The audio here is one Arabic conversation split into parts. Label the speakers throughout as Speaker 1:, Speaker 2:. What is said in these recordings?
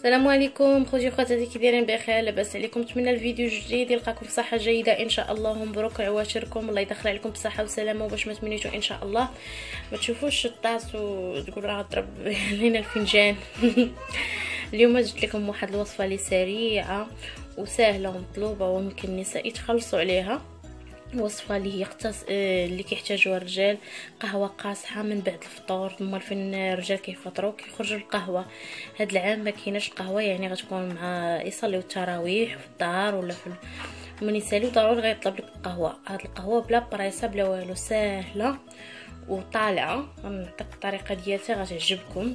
Speaker 1: السلام عليكم. خوتي وخواتاتي كي دايرين بخير لاباس عليكم. نتمنى الفيديو الجديد يلقاكم بصحة جيدة. إن شاء الله مبروك عواشركم. الله يدخل عليكم بصحة وسلامة. وباش ما تمنيتو إن شاء الله ما تشوفوش الطاس وتقول راه ضرب علينا الفنجان. اليوم جبت لكم واحد الوصفة لي سريعة وسهلة ومطلوبة وممكن النساء يتخلصوا عليها. وصفه اللي هي اختص آه، اللي كيحتاجوها الرجال. قهوة قاصحة من بعد الفطور. ثم فين الرجال كيفطروا كيخرجوا القهوة. هاد العام ما كايناش قهوة يعني غتكون مع يصليو التراويح في الدار ولا في من يساليو ضروري غيطلب لك القهوة. هاد القهوة بلا بريسة بلا والو ساهلة وطالعة. غنعطيك الطريقة ديالها غتعجبكم.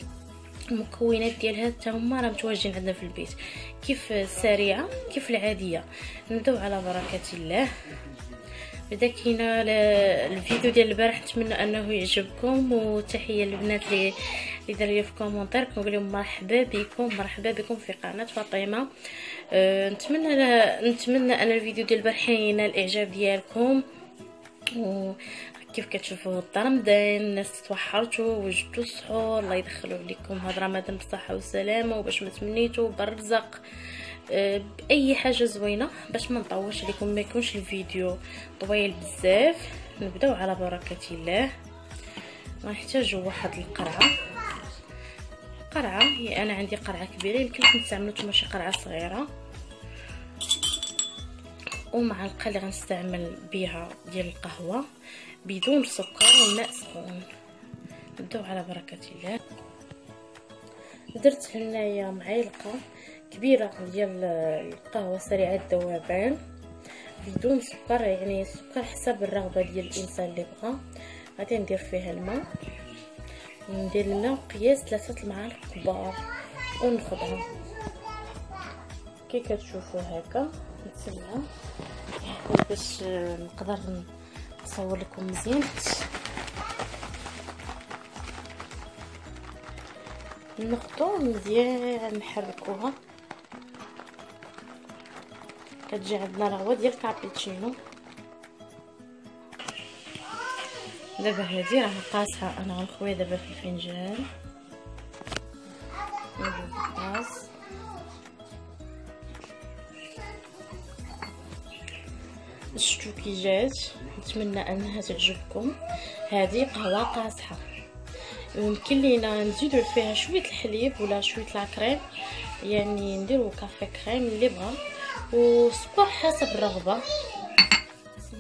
Speaker 1: المكونات ديالها حتى هما راه متواجدين عندنا في البيت. كيف السريعه كيف العادية. نبداو على بركة الله. بدا كاينة الفيديو ديال البارح نتمنى أنه يعجبكم وتحية للبنات اللي داروا في commentaire كنقول لهم مرحبا بكم مرحبا بكم في قناة فاطمة. أه نتمنى نتمنى أن الفيديو ديال البارح ينال الإعجاب ديالكم. و كيف كتشوفوا رمضان الناس توحرتوا وجدتوا السحور الله يدخلوا عليكم هاد رمضان بصحة وسلامة وباش ما تمنيتوا بالرزق باي حاجة زوينة باش ما نطولش عليكم ما يكونش الفيديو طويل بزاف. نبداو على بركة الله. غنحتاجوا واحد القرعة. قرعة هي أنا عندي قرعة كبيرة يمكن لكم تستعملوا نتوما شي قرعة صغيرة. ومعلقه اللي غنستعمل بها ديال القهوة بدون سكر والماء سخون. نبداو على بركة الله. درت هنايا معلقة. كبيرة ديال القهوة سريعة الذوبان بدون سكر يعني السكر حسب الرغبة ديال الإنسان اللي بغا. غادي ندير فيها الماء ندير الماء قياس ثلاثة المعالق كبار ونخضهم كي كتشوفوا هكا نتسنى باش نقدر نصور لكم مزيان. نخضو مزيان نحركوها. كتجي عندنا الغوا ديال الكابيتشينو دابا هادي راه قاصحه أنا غنخويها دابا في الفنجان. القاص شفتو كي جات نتمنى انها تعجبكم. هذه قهوة قاصحة. يمكن لينا نزيدو فيها شوية الحليب ولا شوية لاكريم يعني نديرو كافي كريم اللي بغا. وسكر حسب الرغبة.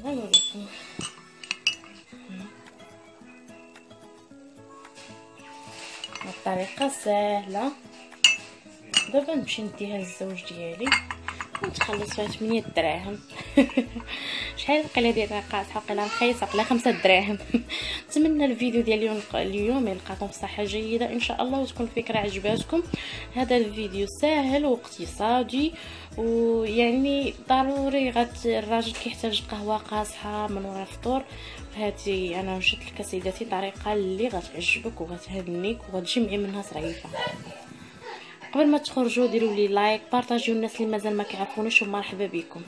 Speaker 1: نوريكم الطريقة سهلة. دابا نمشي نديها للزوج ديالي. ونتخلص فيها 8 دراهم. شحال القيله ديال قاصحه قيله رخيصه قيله 5 دراهم. نتمنى الفيديو ديال اليوم اليوم يلقاكم بصحه جيدة. إن شاء الله وتكون الفكرة عجباتكم. هذا الفيديو سهل واقتصادي ويعني ضروري غت الراجل كيحتاج قهوة قاصحة من وراء الفطور. هذه أنا وجدت لك سيداتي طريقة اللي غتعجبك وغتهنيك وغتجمعي منها صريفه قبل ما تخرجوا ديروا لي لايك بارطاجيو الناس اللي مازال ما كيعرفونيش ومرحبا بكم.